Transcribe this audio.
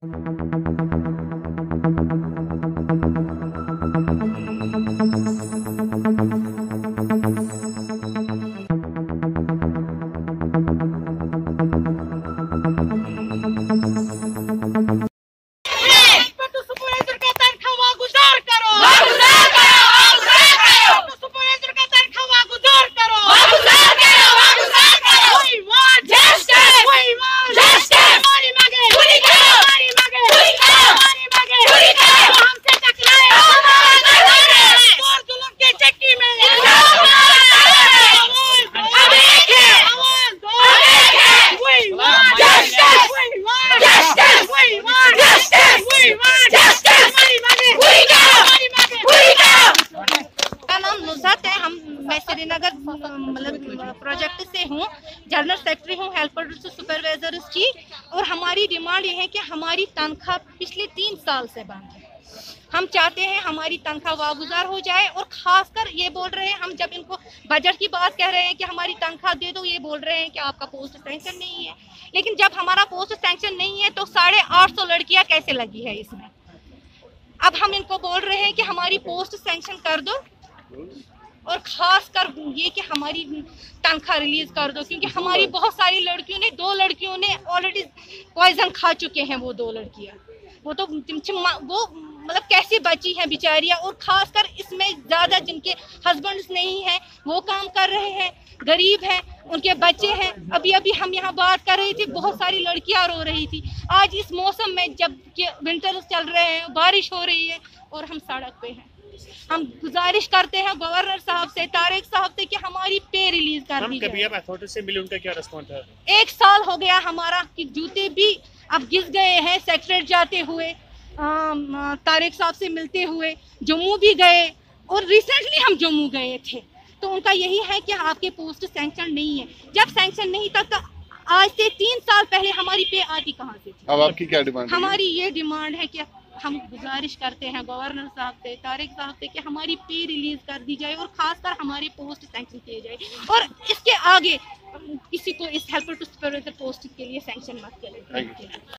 तो सुपरवाइजर का तनख्वाह वागुजार करो वागुजार करो, वागुजार करो। तो सुपरवाइजर का तनख्वाह वागुजार करो वागुजार करो, वागुजार करो। We want Justice. We want Justice. हमारी मांगे पूरी करो। हमारी मांगे पूरी करो। हमारी मांगे पूरी करो। जो हमसे टकराए हमारा टकराए। और जुल्म के चक्की में इंसाफ हमारा टकराए। आवाज़ दो। हम एक हैं। आवाज़ दो। हम एक हैं। We want Justice. We want Justice. We want Justice. We want Justice. हमारी मांगे पूरी करो। हमारी मांगे पूरी करो। मेरा नाम है, हम मैं श्रीनगर मतलब प्रोजेक्ट से हूँ जनरल सेक्रेटरी हूँ प्रोड्यूसर सुपरवाइजर की और हमारी डिमांड ये है कि हमारी तनख्वाह पिछले तीन साल से बंद है। हम चाहते हैं हमारी तनख्वाह वागुजार हो जाए, और खासकर ये बोल रहे हैं, हम जब इनको बजट की बात कह रहे हैं कि हमारी तनख्वाह दे दो, ये बोल रहे हैं कि आपका पोस्ट सेंक्शन नहीं है। लेकिन जब हमारा पोस्ट सेंक्शन नहीं है तो साढ़े आठ सौ लड़कियाँ कैसे लगी है इसमें? अब हम इनको बोल रहे हैं कि हमारी पोस्ट सेंक्शन कर दो। और खास कर ये कि हमारी तनख्वाह रिलीज़ कर दो क्योंकि हमारी बहुत सारी लड़कियों ने दो लड़कियों ने ऑलरेडी पॉइजन खा चुके हैं वो दो लड़कियाँ। वो तो वो मतलब कैसी बची हैं बेचारियाँ? और खासकर इसमें ज़्यादा जिनके हस्बैंड्स नहीं हैं वो काम कर रहे हैं गरीब हैं उनके बच्चे हैं। अभी अभी हम यहाँ बात कर रहे थे बहुत सारी लड़कियाँ रो रही थी। आज इस मौसम में जब के विंटर चल रहे हैं बारिश हो रही है और हम सड़क पे हैं। हम गुजारिश करते हैं गवर्नर साहब से तारिक साहब से कि हमारी पे रिलीज़ कर हम दी कभी अब अथॉरिटी से मिले उनका क्या रिस्पॉन्स है? एक साल हो गया हमारा कि जूते भी अब घिस गए हैं सेक्रेटरी जाते हुए तारिक साहब से मिलते हुए जम्मू भी गए और रिसेंटली हम जम्मू गए थे। तो उनका यही है कि आपके पोस्ट सेंक्शन नहीं है। जब सेंक्शन नहीं था तो आज से तीन साल पहले हमारी पे आती कहाँ से थी? अब आपकी क्या डिमांड हमारी ये डिमांड है कि हम गुजारिश करते हैं गवर्नर साहब से, तारिक साहब से कि हमारी पे रिलीज़ कर दी जाए और खासकर हमारे पोस्ट सेंक्शन किए जाए। और इसके आगे किसी को इस हेल्पर टू सुपरवाइजर पोस्ट के लिए सेंक्शन मत करें।